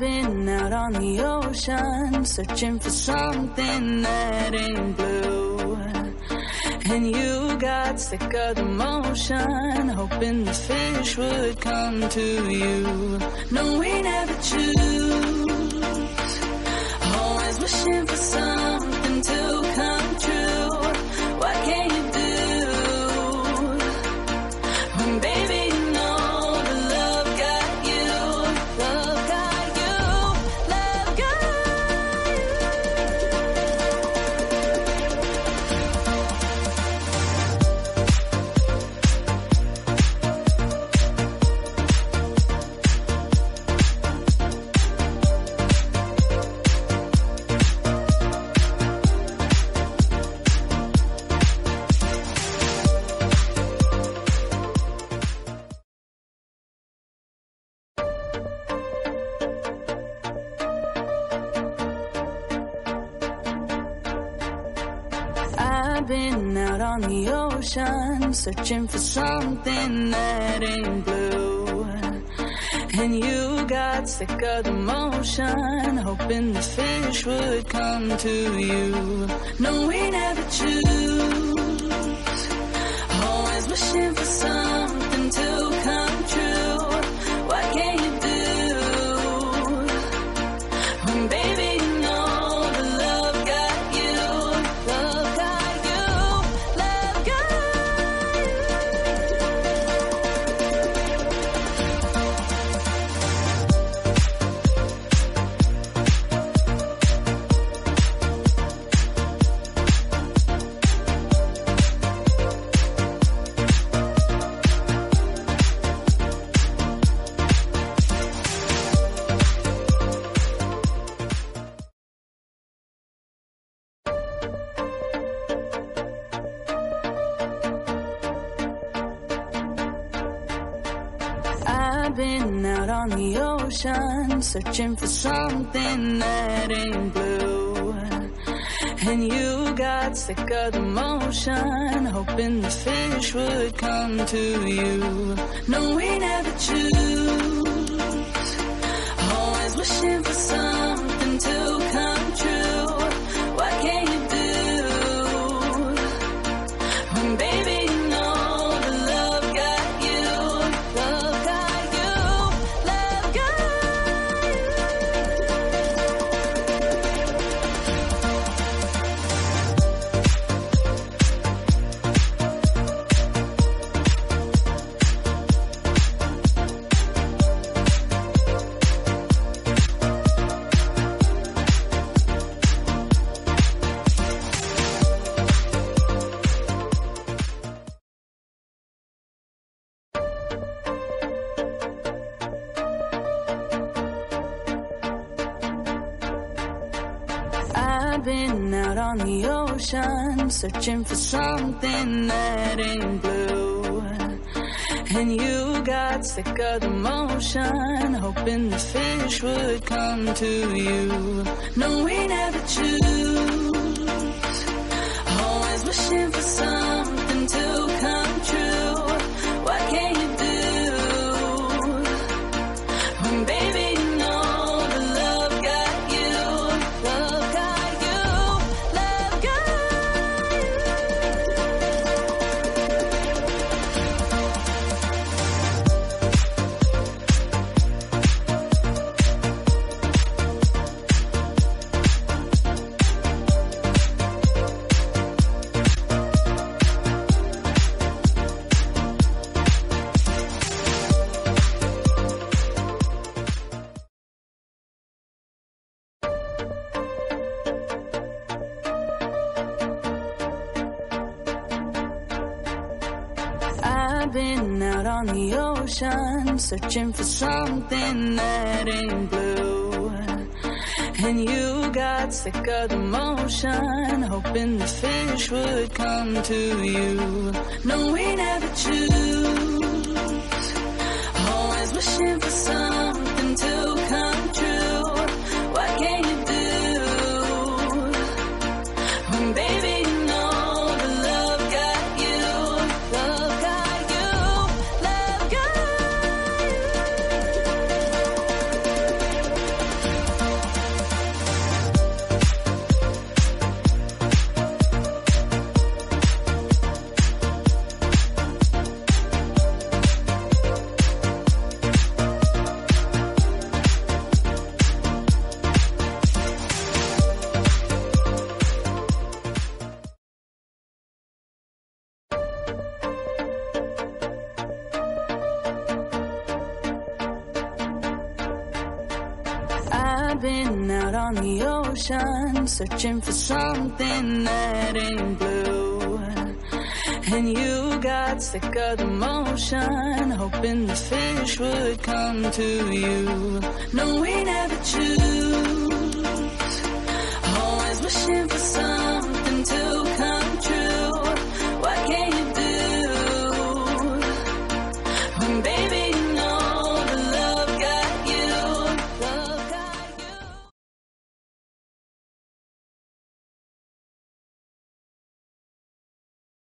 been out on the ocean, searching for something that ain't blue. And you got sick of the motion, hoping the fish would come to you. No, been out on the ocean, searching for something that ain't blue. And you got sick of the motion, hoping the fish would come to you. No, we never choose. Always wishing for something I've been out on the ocean, searching for something that ain't blue. And you got sick of the motion, hoping the fish would come to you. No, we never choose. Always wishing for something to come out on the ocean, searching for something that ain't blue. And you got sick of the motion, hoping the fish would come to you. No, we never choose. I've been out on the ocean, searching for something that ain't blue. And you got sick of the motion, hoping the fish would come to you. No, we never choose. Always wishing for something out on the ocean, searching for something that ain't blue. And you got sick of the motion, hoping the fish would come to you. No,